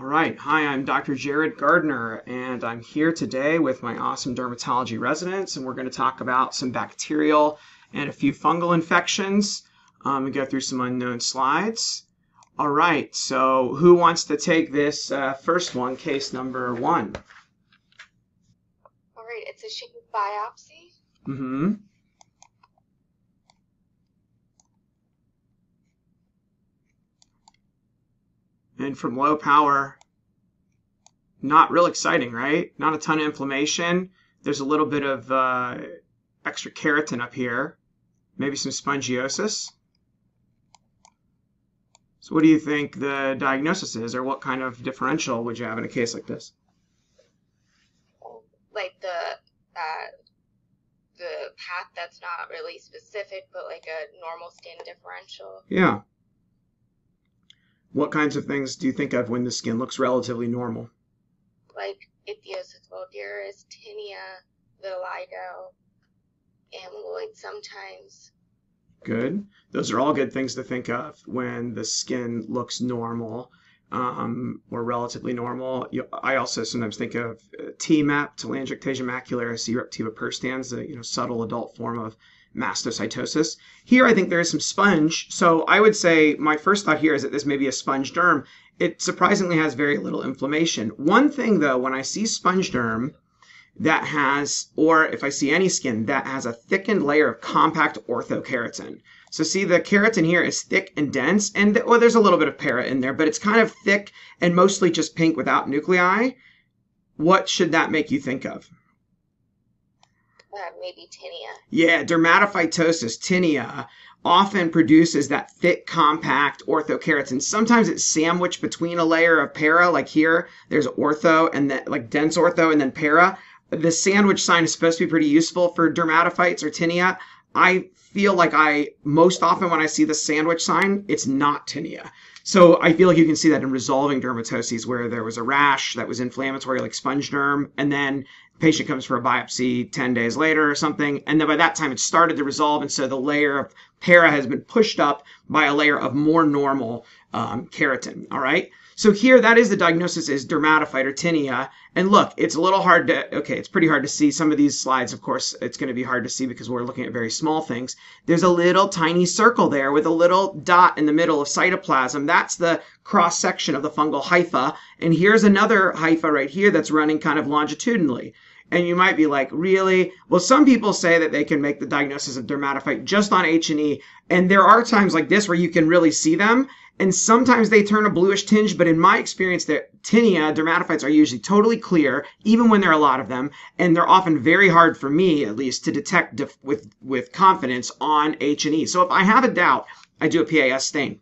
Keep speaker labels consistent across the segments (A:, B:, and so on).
A: All right. Hi, I'm Dr. Jerad Gardner, and I'm here today with my awesome dermatology residents, and we're going to talk about some bacterial and a few fungal infections um, and go through some unknown slides. All right. So, who wants to take this uh, first one, case number one?
B: All right. It's a shave biopsy.
A: Mm-hmm. And from low power, not real exciting, right? Not a ton of inflammation. There's a little bit of uh, extra keratin up here, maybe some spongiosis. So, what do you think the diagnosis is, or what kind of differential would you have in a case like this?
B: Like the uh, the path that's not really specific, but like a normal skin differential.
A: Yeah. What kinds of things do you think of when the skin looks relatively normal?
B: Like ichthyosis vulgaris, tinea, vitiligo, amyloid sometimes.
A: Good. Those are all good things to think of when the skin looks normal um, or relatively normal. You, I also sometimes think of uh, TMEP, telangiectasia macularis, eruptiva perstans, the you know subtle adult form of mastocytosis. Here, I think there is some sponge. So I would say my first thought here is that this may be a sponge derm. It surprisingly has very little inflammation. One thing though, when I see sponge derm that has, or if I see any skin that has a thickened layer of compact orthokeratin. So see the keratin here is thick and dense, and well, there's a little bit of para in there, but it's kind of thick and mostly just pink without nuclei. What should that make you think of?
B: Uh, maybe tinea.
A: Yeah, dermatophytosis, tinea, often produces that thick, compact orthokeratin. Sometimes it's sandwiched between a layer of para, like here, there's ortho and then like dense ortho and then para. The sandwich sign is supposed to be pretty useful for dermatophytes or tinea. I feel like I most often when I see the sandwich sign, it's not tinea. So I feel like you can see that in resolving dermatoses where there was a rash that was inflammatory, like sponge derm, and then patient comes for a biopsy 10 days later or something and then by that time it started to resolve and so the layer of para has been pushed up by a layer of more normal um, keratin all right? So here that is the diagnosis is tinea. And look it's a little hard to okay it's pretty hard to see. Some of these slides of course it's going to be hard to see because we're looking at very small things. There's a little tiny circle there with a little dot in the middle of cytoplasm. That's the cross section of the fungal hypha. And here's another hypha right here that's running kind of longitudinally and you might be like, really? Well, some people say that they can make the diagnosis of dermatophyte just on H&E, and there are times like this where you can really see them, and sometimes they turn a bluish tinge, but in my experience, the tinea, dermatophytes are usually totally clear, even when there are a lot of them, and they're often very hard for me, at least, to detect with, with confidence on H&E. So if I have a doubt, I do a PAS stain.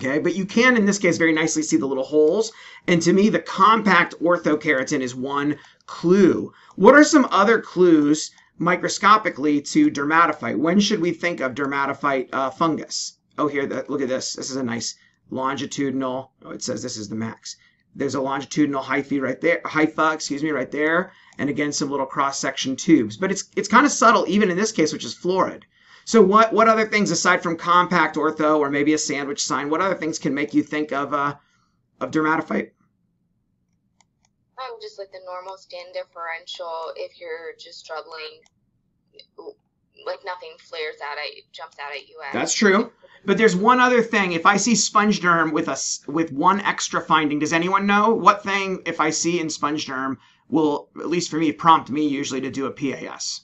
A: Okay, but you can in this case very nicely see the little holes. And to me, the compact orthokeratin is one clue. What are some other clues microscopically to dermatophyte? When should we think of dermatophyte uh, fungus? Oh, here, that, look at this. This is a nice longitudinal. Oh, it says this is the max. There's a longitudinal hyphae right there, hypha, excuse me, right there, and again some little cross section tubes. But it's it's kind of subtle, even in this case, which is florid. So what what other things aside from compact ortho or maybe a sandwich sign? What other things can make you think of uh, of dermatophyte?
B: I'm just like the normal skin differential. If you're just struggling, like nothing flares out at jumps out at you. At
A: That's true. But there's one other thing. If I see sponge derm with a with one extra finding, does anyone know what thing if I see in sponge derm will at least for me prompt me usually to do a PAS?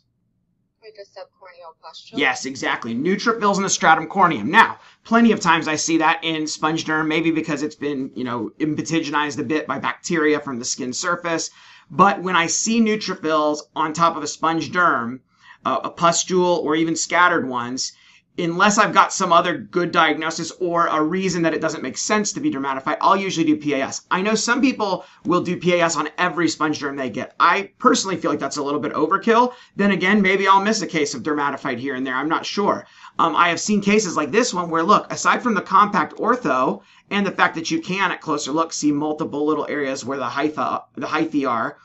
B: A subcorneal pustule.
A: Yes, exactly. Neutrophils in the stratum corneum. Now, plenty of times I see that in sponge derm, maybe because it's been, you know, impetiginized a bit by bacteria from the skin surface. But when I see neutrophils on top of a sponge derm, uh, a pustule, or even scattered ones, unless I've got some other good diagnosis or a reason that it doesn't make sense to be dermatophyte, I'll usually do PAS. I know some people will do PAS on every sponge derm they get. I personally feel like that's a little bit overkill. Then again, maybe I'll miss a case of dermatophyte here and there. I'm not sure. Um, I have seen cases like this one where, look, aside from the compact ortho and the fact that you can, at closer look, see multiple little areas where the hypha, the hyphae are,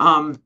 A: um,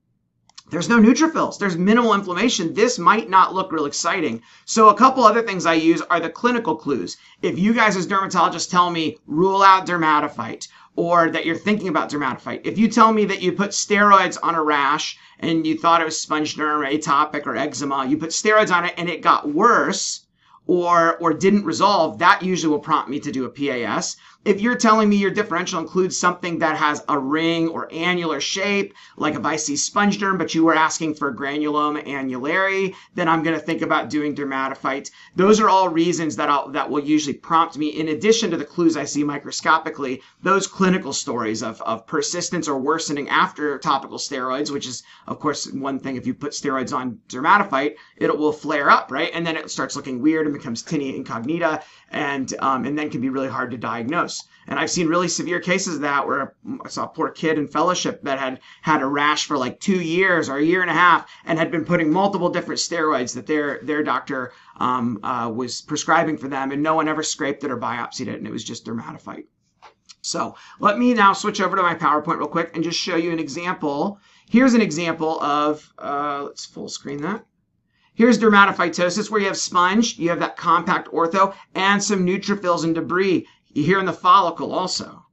A: there's no neutrophils. There's minimal inflammation. This might not look real exciting. So a couple other things I use are the clinical clues. If you guys as dermatologists tell me rule out dermatophyte or that you're thinking about dermatophyte. If you tell me that you put steroids on a rash and you thought it was sponge derm atopic or eczema, you put steroids on it and it got worse, or or didn't resolve, that usually will prompt me to do a PAS. If you're telling me your differential includes something that has a ring or annular shape, like if I see sponge derm, but you were asking for granuloma annulare, then I'm going to think about doing dermatophyte. Those are all reasons that I'll, that will usually prompt me. In addition to the clues I see microscopically, those clinical stories of, of persistence or worsening after topical steroids, which is of course one thing. If you put steroids on dermatophyte, it will flare up, right? And then it starts looking weird becomes tinea incognita, and um, and then can be really hard to diagnose. And I've seen really severe cases of that where I saw a poor kid in fellowship that had had a rash for like two years or a year and a half and had been putting multiple different steroids that their their doctor um, uh, was prescribing for them, and no one ever scraped it or biopsied it, and it was just dermatophyte. So let me now switch over to my PowerPoint real quick and just show you an example. Here's an example of, uh, let's full screen that. Here's dermatophytosis where you have sponge, you have that compact ortho, and some neutrophils and debris. Here in the follicle also.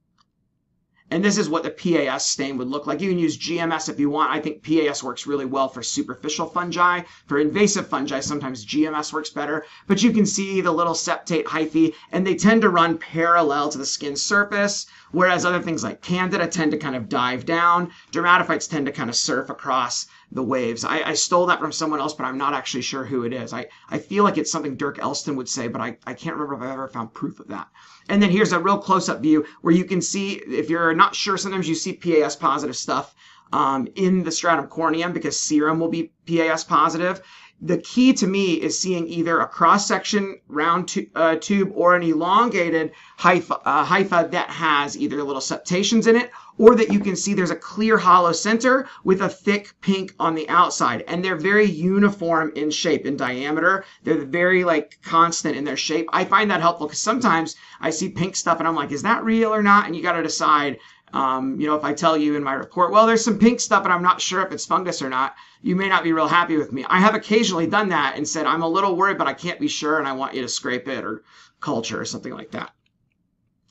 A: And this is what the PAS stain would look like. You can use GMS if you want. I think PAS works really well for superficial fungi. For invasive fungi, sometimes GMS works better. But you can see the little septate hyphae, and they tend to run parallel to the skin surface, whereas other things like Candida tend to kind of dive down. Dermatophytes tend to kind of surf across the waves. I, I, stole that from someone else, but I'm not actually sure who it is. I, I feel like it's something Dirk Elston would say, but I, I can't remember if I've ever found proof of that. And then here's a real close up view where you can see, if you're not sure, sometimes you see PAS positive stuff um, in the stratum corneum because serum will be PAS positive the key to me is seeing either a cross section round tu- uh, tube or an elongated hypha, uh, hypha that has either little septations in it or that you can see there's a clear hollow center with a thick pink on the outside. And they're very uniform in shape, in diameter. They're very like constant in their shape. I find that helpful because sometimes I see pink stuff and I'm like, is that real or not? And you got to decide um, you know, if I tell you in my report, well, there's some pink stuff and I'm not sure if it's fungus or not, you may not be real happy with me. I have occasionally done that and said, I'm a little worried, but I can't be sure and I want you to scrape it or culture or something like that.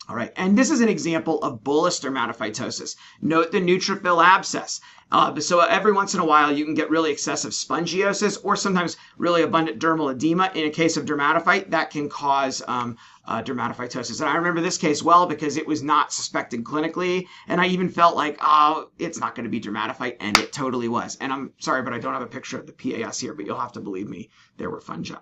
A: All right, and this is an example of bullous dermatophytosis. Note the neutrophil abscess. Uh, so every once in a while, you can get really excessive spongiosis or sometimes really abundant dermal edema. In a case of dermatophyte, that can cause um, uh, dermatophytosis. And I remember this case well because it was not suspected clinically, and I even felt like, oh, it's not going to be dermatophyte, and it totally was. And I'm sorry, but I don't have a picture of the PAS here, but you'll have to believe me, there were fungi.